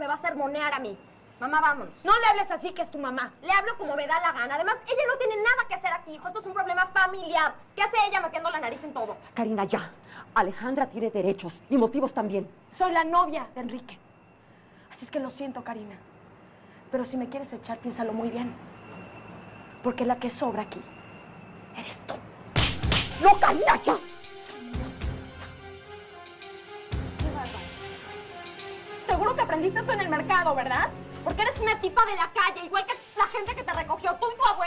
me va a sermonear a mí. Mamá, vámonos. No le hables así que es tu mamá. Le hablo como me da la gana. Además, ella no tiene nada que hacer aquí, hijo. Esto es un problema familiar. ¿Qué hace ella metiendo la nariz en todo? Karina, ya. Alejandra tiene derechos y motivos también. Soy la novia de Enrique. Así es que lo siento, Karina. Pero si me quieres echar, piénsalo muy bien. Porque la que sobra aquí eres tú. ¡No, Karina, ya! Seguro que aprendiste esto en el mercado, ¿verdad? Porque eres una tipa de la calle, igual que la gente que te recogió, tú y tu abuela.